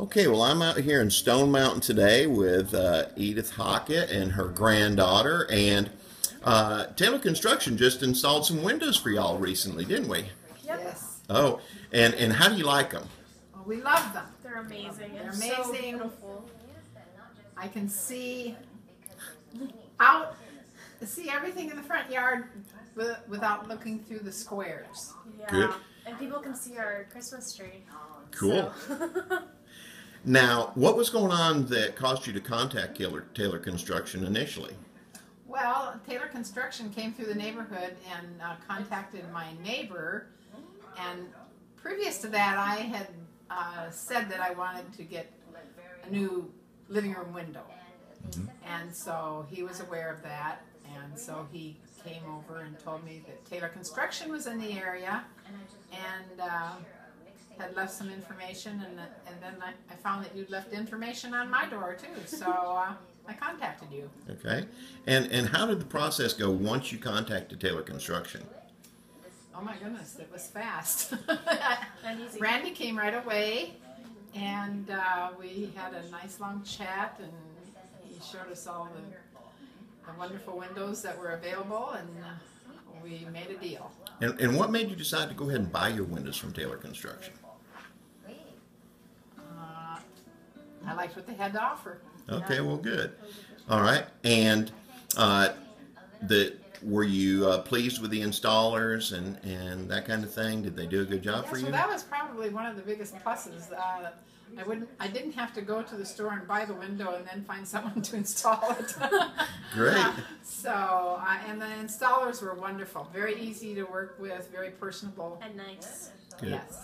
Okay, well, I'm out here in Stone Mountain today with uh, Edith Hockett and her granddaughter, and uh, Taylor Construction just installed some windows for y'all recently, didn't we? Yes. Oh, and and how do you like them? Well, we love them. They're amazing. They're and So amazing. beautiful. I can see out, see everything in the front yard without looking through the squares. Yeah. Good. And people can see our Christmas tree. Cool. So- Now, what was going on that caused you to contact Taylor, Taylor Construction initially? Well, Taylor Construction came through the neighborhood and uh, contacted my neighbor. And previous to that, I had uh, said that I wanted to get a new living room window. And so he was aware of that. And so he came over and told me that Taylor Construction was in the area and uh, had left some information. And, and then I, I found that you'd left information on my door too. So uh, I contacted you. Okay, and and how did the process go once you contacted Taylor Construction? Oh my goodness, it was fast. Randy came right away, and uh, we had a nice long chat, and he showed us all the, the wonderful windows that were available, and uh, we made a deal. And and what made you decide to go ahead and buy your windows from Taylor Construction? Uh, I liked what they had to offer. Okay, well, good. All right, and uh, the were you uh, pleased with the installers and and that kind of thing? Did they do a good job Yeah, for so you? that was probably one of the biggest pluses. Uh, I wouldn't, I didn't have to go to the store and buy the window and then find someone to install it. Great. So, uh, and the installers were wonderful, very easy to work with, very personable. And nice. Good. Yes.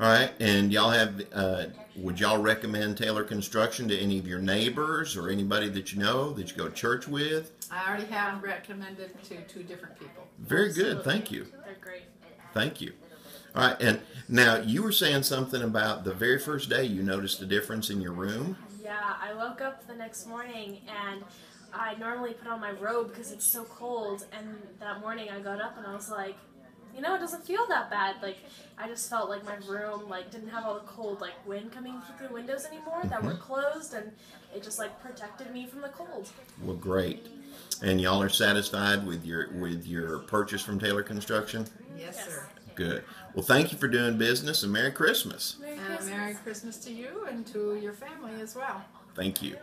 All right, and y'all have. Uh, would y'all recommend Taylor Construction to any of your neighbors or anybody that you know that you go to church with? I already have recommended to two different people. Very good. Thank you. They're great. Thank you. All right, and now you were saying something about the very first day you noticed a difference in your room. Yeah, I woke up the next morning and I normally put on my robe because it's so cold. And that morning I got up and I was like, you know, it doesn't feel that bad. Like I just felt like my room like didn't have all the cold like wind coming through the windows anymore that were mm-hmm. closed, and it just like protected me from the cold. Well, great. And y'all are satisfied with your with your purchase from Taylor Construction? Yes, Yes. sir. Good. Well, thank you for doing business and Merry Christmas. Merry And a Merry Christmas to you and to your family as well. Thank you.